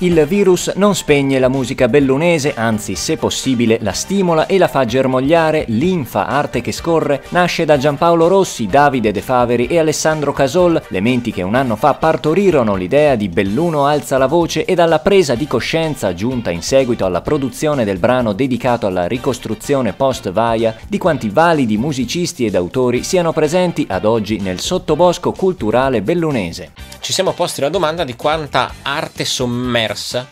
Il virus non spegne la musica bellunese, anzi se possibile la stimola e la fa germogliare, linfa, arte che scorre, nasce da Giampaolo Rossi, Davide De Faveri e Alessandro Casol, le menti che un anno fa partorirono l'idea di Belluno alza la voce e dalla presa di coscienza giunta in seguito alla produzione del brano dedicato alla ricostruzione post-Vaia di quanti validi musicisti ed autori siano presenti ad oggi nel sottobosco culturale bellunese. Ci siamo posti la domanda di quanta arte sommersa,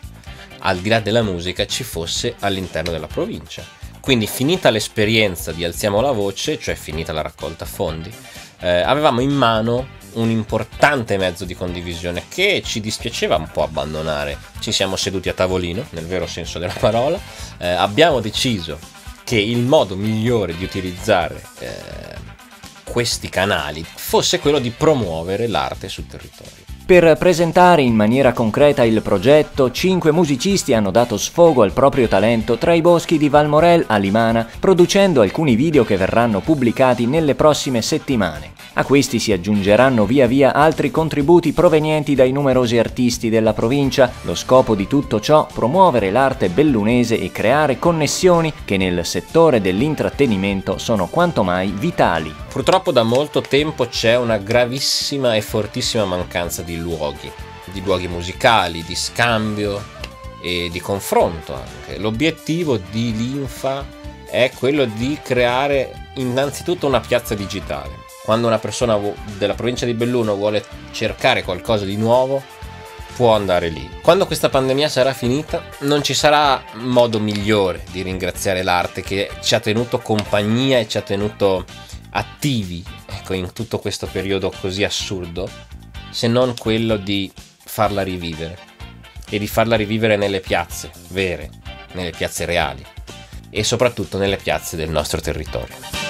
al di là della musica, ci fosse all'interno della provincia. Quindi finita l'esperienza di Alziamo la voce, cioè finita la raccolta fondi, eh, avevamo in mano un importante mezzo di condivisione che ci dispiaceva un po' abbandonare. Ci siamo seduti a tavolino, nel vero senso della parola, eh, abbiamo deciso che il modo migliore di utilizzare eh, questi canali fosse quello di promuovere l'arte sul territorio. Per presentare in maniera concreta il progetto, cinque musicisti hanno dato sfogo al proprio talento tra i boschi di Valmorel a Limana, producendo alcuni video che verranno pubblicati nelle prossime settimane. A questi si aggiungeranno via via altri contributi provenienti dai numerosi artisti della provincia. Lo scopo di tutto ciò promuovere l'arte bellunese e creare connessioni che nel settore dell'intrattenimento sono quanto mai vitali. Purtroppo da molto tempo c'è una gravissima e fortissima mancanza di luoghi, di luoghi musicali, di scambio e di confronto anche. L'obiettivo di Linfa è quello di creare innanzitutto una piazza digitale quando una persona della provincia di Belluno vuole cercare qualcosa di nuovo, può andare lì. Quando questa pandemia sarà finita, non ci sarà modo migliore di ringraziare l'arte che ci ha tenuto compagnia e ci ha tenuto attivi ecco, in tutto questo periodo così assurdo, se non quello di farla rivivere e di farla rivivere nelle piazze vere, nelle piazze reali e soprattutto nelle piazze del nostro territorio.